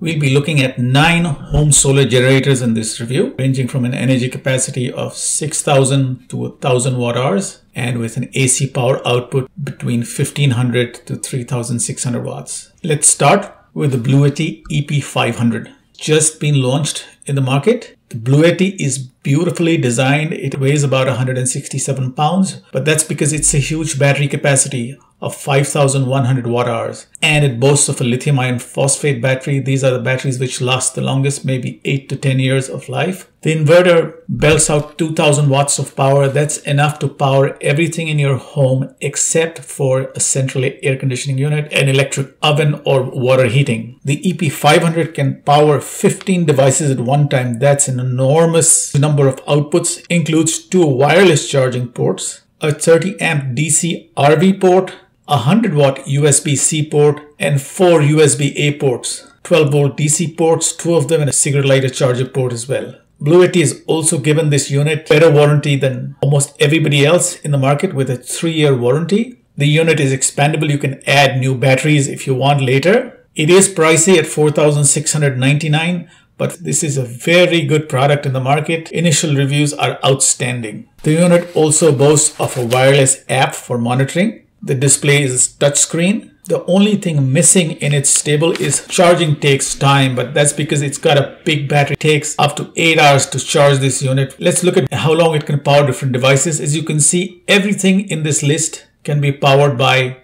We'll be looking at nine home solar generators in this review, ranging from an energy capacity of 6,000 to 1,000 watt hours and with an AC power output between 1500 to 3600 watts. Let's start with the Bluetti EP500. Just been launched in the market. The Bluetti is beautifully designed. It weighs about 167 pounds, but that's because it's a huge battery capacity of 5100 watt hours and it boasts of a lithium ion phosphate battery. These are the batteries which last the longest, maybe 8 to 10 years of life. The inverter belts out 2000 watts of power. That's enough to power everything in your home except for a central air conditioning unit, an electric oven or water heating. The EP500 can power 15 devices at one time. That's an enormous number of outputs, includes two wireless charging ports, a 30 amp DC RV port, a 100 watt USB-C port and four USB-A ports, 12 volt DC ports, two of them and a cigarette lighter charger port as well. Blue Bluetti is also given this unit better warranty than almost everybody else in the market with a three-year warranty. The unit is expandable. You can add new batteries if you want later. It is pricey at 4699 but this is a very good product in the market. Initial reviews are outstanding. The unit also boasts of a wireless app for monitoring. The display is touchscreen. The only thing missing in its stable is charging takes time, but that's because it's got a big battery. It takes up to 8 hours to charge this unit. Let's look at how long it can power different devices. As you can see, everything in this list can be powered by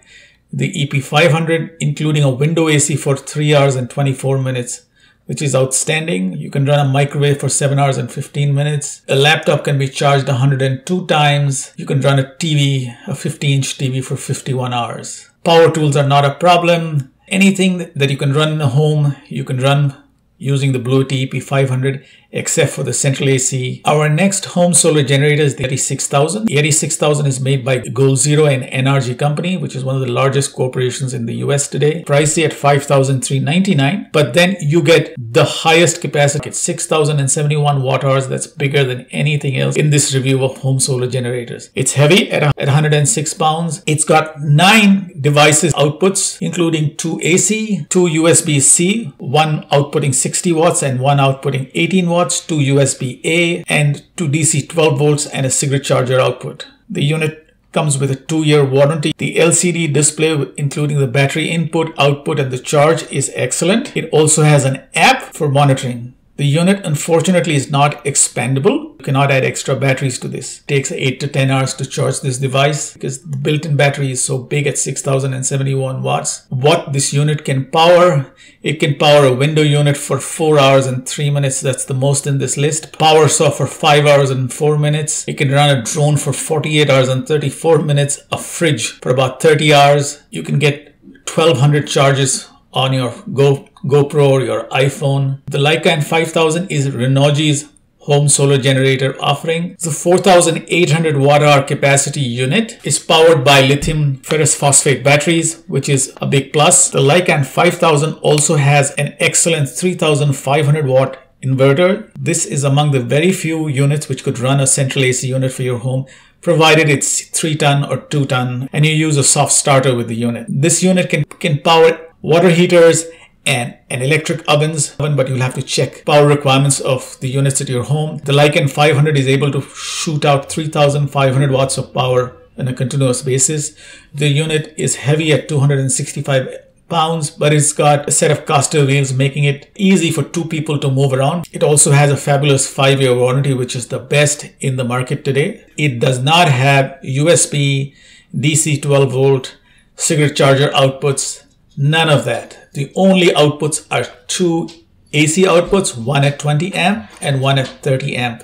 the EP500, including a window AC for 3 hours and 24 minutes which is outstanding. You can run a microwave for 7 hours and 15 minutes. A laptop can be charged 102 times. You can run a TV, a 50 inch TV for 51 hours. Power tools are not a problem. Anything that you can run in a home, you can run using the Blue EP500 except for the central AC. Our next home solar generator is the Yeti 6000. The Yeti 6000 is made by Goal Zero and NRG company, which is one of the largest corporations in the US today. Pricey at 5399 but then you get the highest capacity. It's 6071 watt hours. That's bigger than anything else in this review of home solar generators. It's heavy at, at 106 pounds. It's got nine devices outputs, including two AC, two USB-C, one outputting 60 watts and one outputting 18 watts, two USB-A and two DC 12 volts and a cigarette charger output. The unit comes with a two-year warranty. The LCD display including the battery input, output and the charge is excellent. It also has an app for monitoring. The unit unfortunately is not expandable. You cannot add extra batteries to this. It takes 8 to 10 hours to charge this device because the built-in battery is so big at 6071 watts. What this unit can power, it can power a window unit for 4 hours and 3 minutes. That's the most in this list. Power saw for 5 hours and 4 minutes. It can run a drone for 48 hours and 34 minutes. A fridge for about 30 hours. You can get 1200 charges on your Go, GoPro or your iPhone. The Lycan 5000 is Renogy's home solar generator offering. The 4800 watt hour capacity unit is powered by lithium ferrous phosphate batteries, which is a big plus. The Lycan 5000 also has an excellent 3500 watt inverter. This is among the very few units which could run a central AC unit for your home provided it's 3 ton or 2 ton and you use a soft starter with the unit. This unit can, can power water heaters and an electric ovens, but you'll have to check power requirements of the units at your home. The Lycan 500 is able to shoot out 3500 watts of power on a continuous basis. The unit is heavy at 265 pounds, but it's got a set of caster wheels making it easy for two people to move around. It also has a fabulous five-year warranty, which is the best in the market today. It does not have USB, DC 12 volt, cigarette charger outputs, None of that. The only outputs are two AC outputs, one at 20 amp and one at 30 amp.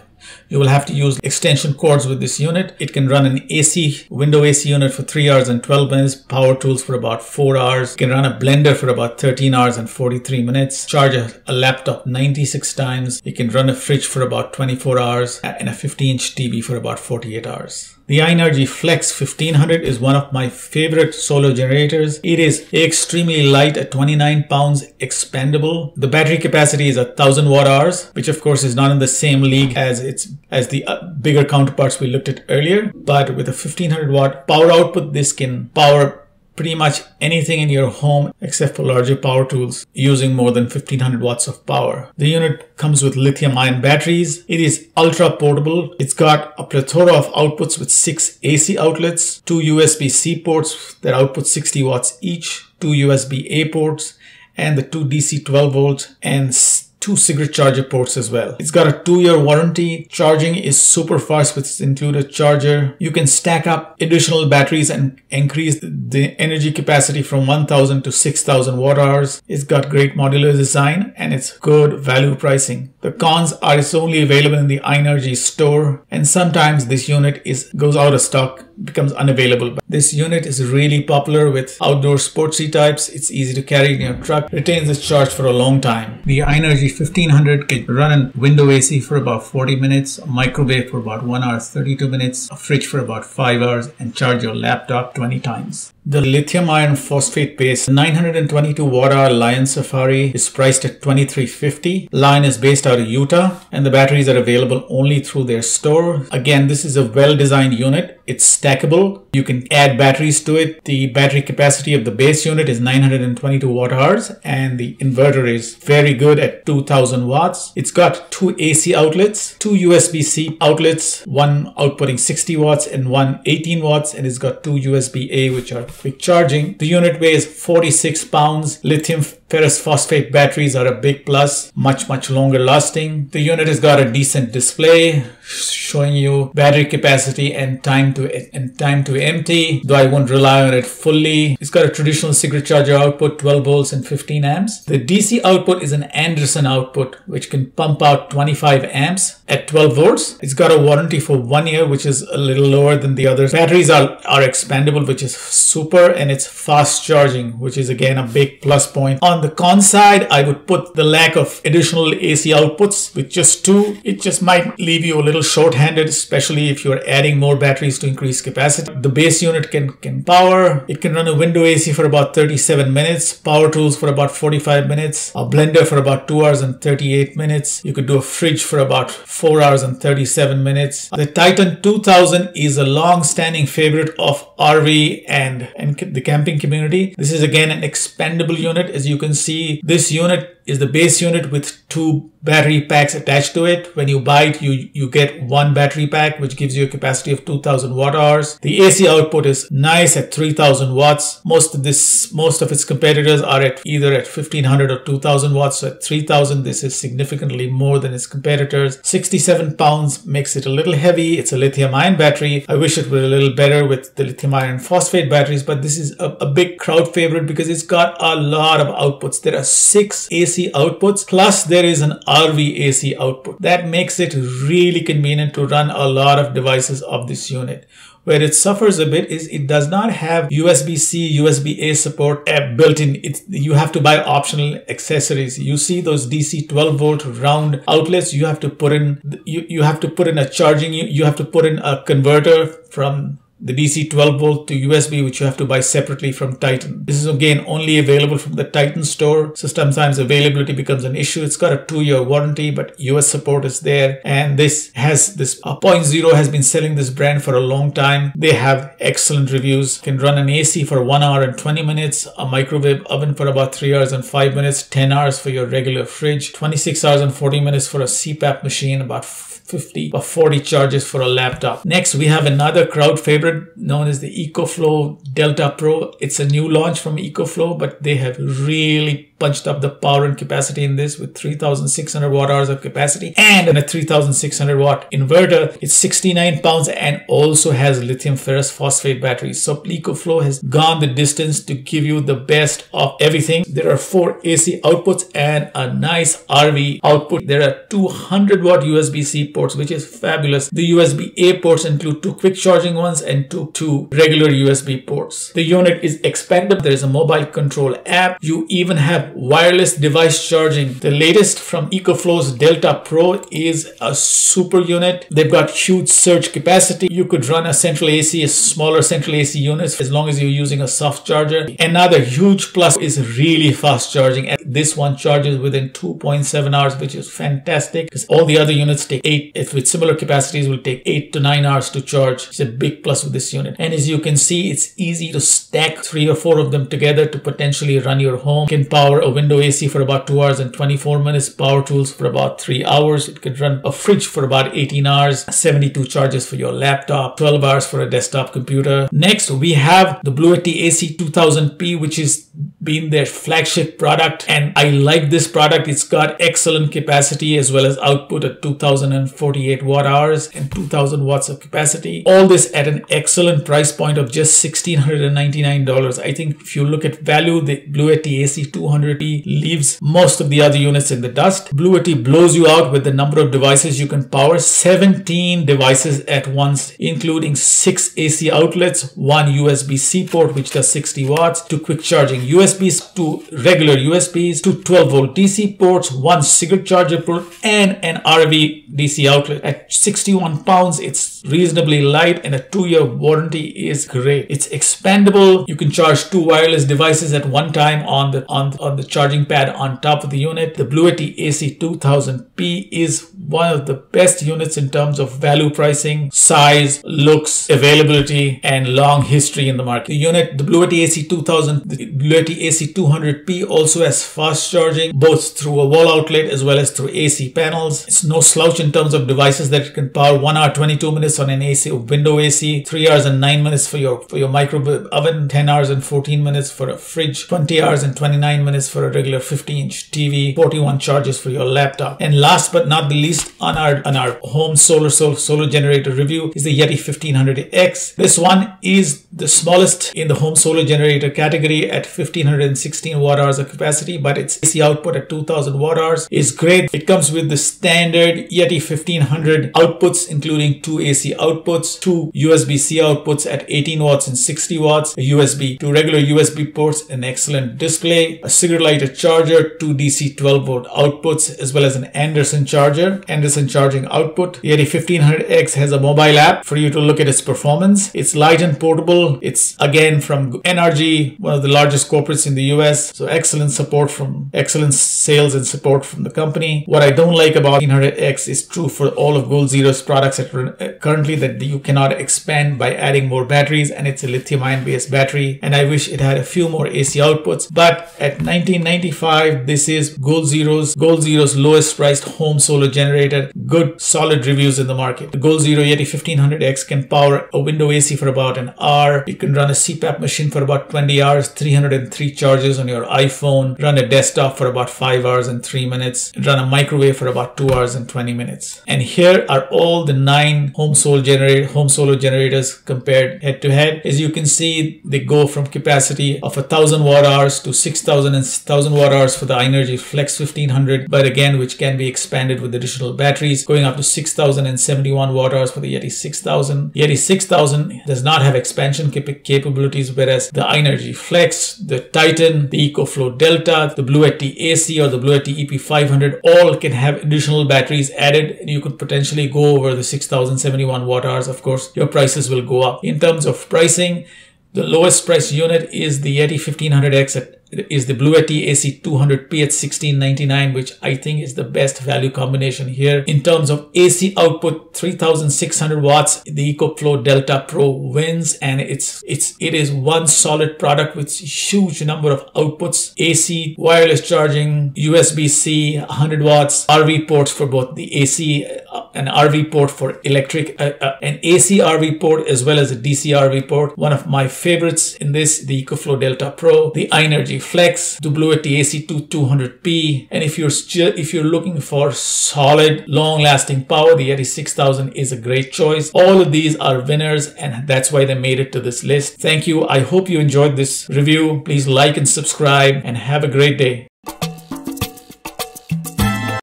You will have to use extension cords with this unit. It can run an AC, window AC unit for 3 hours and 12 minutes, power tools for about 4 hours. It can run a blender for about 13 hours and 43 minutes, charge a, a laptop 96 times. You can run a fridge for about 24 hours and a 50 inch TV for about 48 hours. The iNergy Flex 1500 is one of my favorite solar generators. It is extremely light at 29 pounds expandable. The battery capacity is a 1000 watt hours, which of course is not in the same league as its as the uh, bigger counterparts we looked at earlier. But with a 1500 watt power output, this can power pretty much anything in your home except for larger power tools using more than 1500 watts of power. The unit comes with lithium ion batteries. It is ultra portable. It's got a plethora of outputs with six AC outlets, two USB-C ports that output 60 watts each, two USB-A ports, and the two DC 12 volts and two cigarette charger ports as well. It's got a two-year warranty. Charging is super fast with its included charger. You can stack up additional batteries and increase the energy capacity from 1000 to 6000 watt hours. It's got great modular design and it's good value pricing. The cons are it's only available in the iNergy store and sometimes this unit is goes out of stock becomes unavailable. This unit is really popular with outdoor sportsy types. It's easy to carry in your truck, retains its charge for a long time. The iNergy 1500 can run in window AC for about 40 minutes, a microwave for about 1 hour 32 minutes, a fridge for about 5 hours, and charge your laptop 20 times. The lithium iron phosphate based 922 watt hour Lion Safari is priced at 2350. Lion is based out of Utah and the batteries are available only through their store. Again, this is a well designed unit. It's stackable. You can add batteries to it. The battery capacity of the base unit is 922 watt hours and the inverter is very good at 2000 watts. It's got two AC outlets, two USB-C outlets, one outputting 60 watts and one 18 watts and it's got two USB-A which are quick charging. The unit weighs 46 pounds. Lithium ferrous phosphate batteries are a big plus, much, much longer lasting. The unit has got a decent display showing you battery capacity and time to and time to empty. Though I won't rely on it fully. It's got a traditional cigarette charger output 12 volts and 15 amps. The DC output is an Anderson output which can pump out 25 amps at 12 volts. It's got a warranty for one year which is a little lower than the others. Batteries are, are expandable which is super and it's fast charging which is again a big plus point. On the con side I would put the lack of additional AC outputs with just two. It just might leave you a little short-handed, especially if you're adding more batteries to increase capacity. The base unit can, can power. It can run a window AC for about 37 minutes, power tools for about 45 minutes, a blender for about 2 hours and 38 minutes. You could do a fridge for about 4 hours and 37 minutes. The Titan 2000 is a long-standing favorite of RV and, and the camping community. This is again an expandable unit. As you can see, this unit is the base unit with two battery packs attached to it. When you buy it, you, you get one battery pack, which gives you a capacity of 2000 watt hours. The AC output is nice at 3000 watts. Most of this, most of its competitors are at either at 1500 or 2000 watts. So at 3000, this is significantly more than its competitors. 67 pounds makes it a little heavy. It's a lithium ion battery. I wish it were a little better with the lithium iron phosphate batteries, but this is a, a big crowd favorite because it's got a lot of outputs. There are six AC outputs, plus there is an RV AC output. That makes it really convenient to run a lot of devices of this unit. Where it suffers a bit is it does not have USB-C, USB-A support built in. You have to buy optional accessories. You see those DC 12 volt round outlets. You have to put in, you, you have to put in a charging, you, you have to put in a converter from the DC 12 volt to USB, which you have to buy separately from Titan. This is again only available from the Titan store. So sometimes availability becomes an issue. It's got a two year warranty, but US support is there. And this has this uh, Point Zero has been selling this brand for a long time. They have excellent reviews. Can run an AC for one hour and 20 minutes, a microwave oven for about three hours and five minutes, 10 hours for your regular fridge, 26 hours and 40 minutes for a CPAP machine, about 50 or 40 charges for a laptop. Next, we have another crowd favorite known as the EcoFlow Delta Pro. It's a new launch from EcoFlow, but they have really punched up the power and capacity in this with 3600 watt hours of capacity and a 3600 watt inverter. It's 69 pounds and also has lithium ferrous phosphate batteries. So EcoFlow has gone the distance to give you the best of everything. There are four AC outputs and a nice RV output. There are 200 watt USB-C ports, which is fabulous. The USB-A ports include two quick charging ones and two, two regular USB ports. The unit is expandable. There is a mobile control app. You even have wireless device charging. The latest from EcoFlow's Delta Pro is a super unit. They've got huge surge capacity. You could run a central AC, a smaller central AC units as long as you're using a soft charger. Another huge plus is really fast charging. And this one charges within 2.7 hours, which is fantastic because all the other units take if with similar capacities will take eight to nine hours to charge. It's a big plus with this unit. And as you can see, it's easy to stack three or four of them together to potentially run your home. can power a window AC for about two hours and 24 minutes, power tools for about three hours. It could run a fridge for about 18 hours, 72 charges for your laptop, 12 hours for a desktop computer. Next, we have the Bluetti AC 2000P, which is been their flagship product and I like this product. It's got excellent capacity as well as output at 2048 watt hours and 2000 watts of capacity. All this at an excellent price point of just $1,699. I think if you look at value, the Bluetti AC200P leaves most of the other units in the dust. Bluetti blows you out with the number of devices you can power. 17 devices at once, including six AC outlets, one USB-C port, which does 60 watts, two quick charging USBs, two regular USBs, two 12 volt DC ports, one cigarette charger port, and an RV DC outlet. At 61 pounds, it's reasonably light and a two year warranty is great. It's expandable. You can charge two wireless devices at one time on the on, on the charging pad on top of the unit. The Bluetti AC2000P is one of the best units in terms of value pricing, size, looks, availability, and long history in the market. The unit, the Bluetti AC2000, the Bluetti AC200P also has fast charging both through a wall outlet as well as through AC panels. It's no slouch in terms of devices that can power 1 hour 22 minutes on an AC window AC, 3 hours and 9 minutes for your for your microwave oven, 10 hours and 14 minutes for a fridge, 20 hours and 29 minutes for a regular 50 inch TV, 41 charges for your laptop. And last but not the least on our on our home solar solar, solar generator review is the Yeti 1500X. This one is the smallest in the home solar generator category at 1516 watt hours of capacity, but its AC output at 2000 watt hours is great. It comes with the standard Yeti 1500 outputs, including two AC outputs, two USB-C outputs at 18 watts and 60 watts, a USB, two regular USB ports, an excellent display, a cigarette lighter charger, two DC 12 volt outputs, as well as an Anderson charger, Anderson charging output. Yeti 1500X has a mobile app for you to look at its performance. It's light and portable. It's again from NRG, one of the largest corporates in the US. So excellent support from excellent sales and support from the company. What I don't like about 1500X is true for all of Goal Zero's products at uh, currently that you cannot expand by adding more batteries and it's a lithium ion based battery. And I wish it had a few more AC outputs. But at 1995, this is Gold Zero's, Goal Zero's lowest priced home solar generator. Good solid reviews in the market. The Goal Zero Yeti 1500X can power a window AC for about an hour. You can run a CPAP machine for about 20 hours, 303 charges on your iPhone, run a desktop for about 5 hours and 3 minutes, run a microwave for about 2 hours and 20 minutes. And here are all the 9 home solar generator home generators compared head to head. As you can see, they go from capacity of 1000 watt hours to 6000 and 1000 watt hours for the iNergy Flex 1500, but again, which can be expanded with additional batteries, going up to 6071 watt hours for the Yeti 6000. Yeti 6000 does not have expansion cap capabilities, whereas the iNergy Flex, the Titan, the EcoFlow Delta, the Bluetti AC or the Bluetti EP500 all can have additional batteries added. You could potentially go over the 6071 watt hours. Of course, your prices will go up. In terms of pricing, the lowest price unit is the Yeti 1500X at is the Bluetti AC200P at 1699 which I think is the best value combination here. In terms of AC output 3600 watts the EcoFlow Delta Pro wins and it's it's it is one solid product with huge number of outputs AC wireless charging USB-C 100 watts RV ports for both the AC uh, an RV port for electric uh, uh, an AC RV port as well as a DC RV port one of my favorites in this the EcoFlow Delta Pro the iNergy Flex, Bluetti AC2 200p. And if you're still, if you're looking for solid, long-lasting power, the Yeti 6000 is a great choice. All of these are winners and that's why they made it to this list. Thank you. I hope you enjoyed this review. Please like and subscribe and have a great day.